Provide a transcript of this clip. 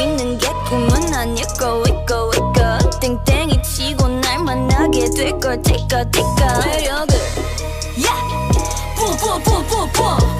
있는 게 꿈은 아니고 있고 있고 땡땡이 치고 날 만나게 될걸 뛸까 뛸까 매력을 Yeah. 뿌뿌뿌뿌뿌.